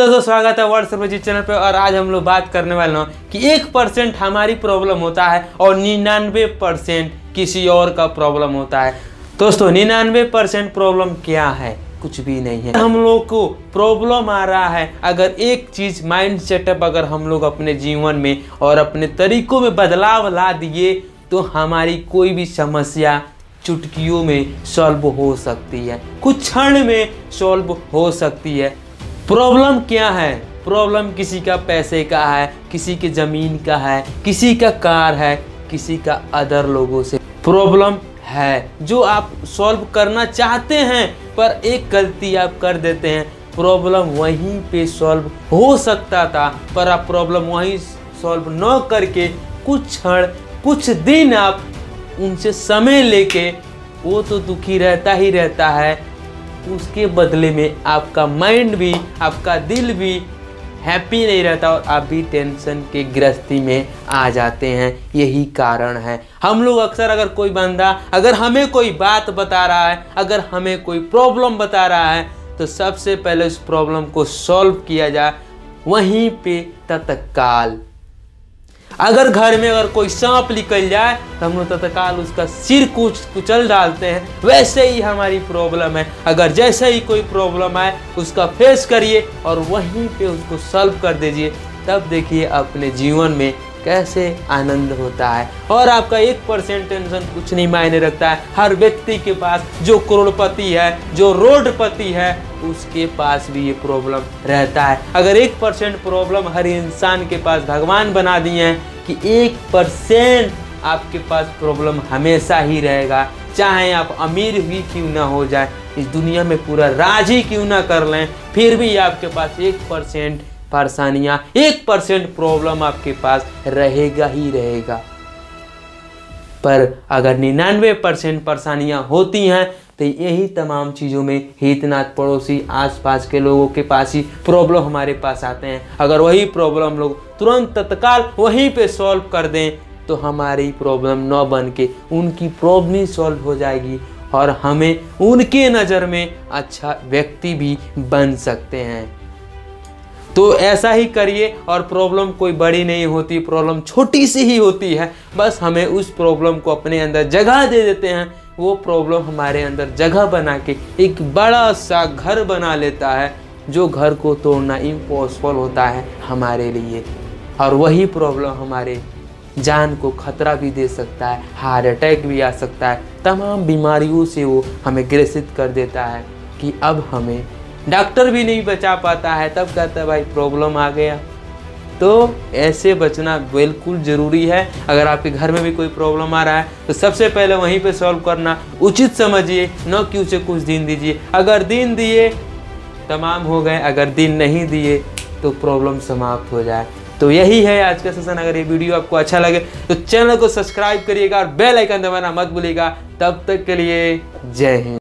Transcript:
दोस्तों, स्वागत है वर्ड सर्वजीत चैनल पे और आज हम लोग बात करने वाले हैं कि एक परसेंट हमारी प्रॉब्लम होता है और निन्यानवे परसेंट किसी और का प्रॉब्लम होता है। दोस्तों, निन्यानवे परसेंट प्रॉब्लम क्या है? कुछ भी नहीं है। हम लोग को प्रॉब्लम आ रहा है अगर एक चीज़ माइंड सेटअप अगर हम लोग अपने जीवन में और अपने तरीकों में बदलाव ला दिए तो हमारी कोई भी समस्या चुटकियों में सॉल्व हो सकती है। कुछ क्षण में सॉल्व हो सकती है। प्रॉब्लम क्या है? प्रॉब्लम किसी का पैसे का है, किसी के ज़मीन का है, किसी का कार है, किसी का अदर लोगों से। प्रॉब्लम है। जो आप सॉल्व करना चाहते हैं, पर एक गलती आप कर देते हैं। प्रॉब्लम वहीं पे सॉल्व हो सकता था, पर आप प्रॉब्लम वहीं सॉल्व न करके कुछ क्षण, कुछ दिन आप उनसे समय लेके, वो तो दुखी रहता ही रहता है। उसके बदले में आपका माइंड भी, आपका दिल भी हैप्पी नहीं रहता और आप भी टेंशन के ग्रस्ती में आ जाते हैं। यही कारण है। हम लोग अक्सर अगर कोई बंदा, अगर हमें कोई बात बता रहा है, अगर हमें कोई प्रॉब्लम बता रहा है तो सबसे पहले उस प्रॉब्लम को सॉल्व किया जाए। वहीं पे तत्काल अगर घर में अगर कोई सांप निकल जाए तो हम लोग तत्काल उसका सिर कुछ कुचल डालते हैं। वैसे ही हमारी प्रॉब्लम है। अगर जैसे ही कोई प्रॉब्लम आए, उसका फेस करिए और वहीं पे उसको सॉल्व कर दीजिए। तब देखिए अपने जीवन में कैसे आनंद होता है। और आपका एक परसेंट टेंशन कुछ नहीं मायने रखता है। हर व्यक्ति के पास जो करोड़पति है, जो रोडपति है, उसके पास भी ये प्रॉब्लम रहता है। अगर एक परसेंट प्रॉब्लम हर इंसान के पास भगवान बना दिए हैं, कि एक परसेंट आपके पास प्रॉब्लम हमेशा ही रहेगा। चाहे आप अमीर भी क्यों ना हो जाए, इस दुनिया में पूरा राज ही क्यों ना कर लें, फिर भी आपके पास एक परसेंट परेशानियाँ, एक परसेंट प्रॉब्लम आपके पास रहेगा ही रहेगा। पर अगर निन्यानवे परसेंट परेशानियाँ होती हैं तो यही तमाम चीज़ों में हितनाथ पड़ोसी, आसपास के लोगों के पास ही प्रॉब्लम हमारे पास आते हैं। अगर वही प्रॉब्लम लोग तुरंत, तत्काल वहीं पे सॉल्व कर दें तो हमारी प्रॉब्लम न बन के उनकी प्रॉब्लम ही सॉल्व हो जाएगी और हमें उनके नज़र में अच्छा व्यक्ति भी बन सकते हैं। तो ऐसा ही करिए और प्रॉब्लम कोई बड़ी नहीं होती प्रॉब्लम छोटी सी ही होती है। बस हमें उस प्रॉब्लम को अपने अंदर जगह दे देते हैं। वो प्रॉब्लम हमारे अंदर जगह बना के एक बड़ा सा घर बना लेता है, जो घर को तोड़ना इम्पॉसिबल होता है हमारे लिए। और वही प्रॉब्लम हमारे जान को खतरा भी दे सकता है हार्ट अटैक भी आ सकता है। तमाम बीमारियों से वो हमें ग्रसित कर देता है कि अब हमें डॉक्टर भी नहीं बचा पाता है, तब कहता है, भाई प्रॉब्लम आ गया। तो ऐसे बचना बिल्कुल ज़रूरी है। अगर आपके घर में भी कोई प्रॉब्लम आ रहा है तो सबसे पहले वहीं पे सॉल्व करना। उचित समझिए, न कि उसे कुछ दिन दीजिए। अगर दिन दिए, तमाम हो गए। अगर दिन नहीं दिए तो प्रॉब्लम समाप्त हो जाए। तो यही है आज का सेशन अगर ये वीडियो आपको अच्छा लगे तो चैनल को सब्सक्राइब करिएगा और बेल आइकन दबाना मत भूलिएगा। तब तक के लिए जय हिंद।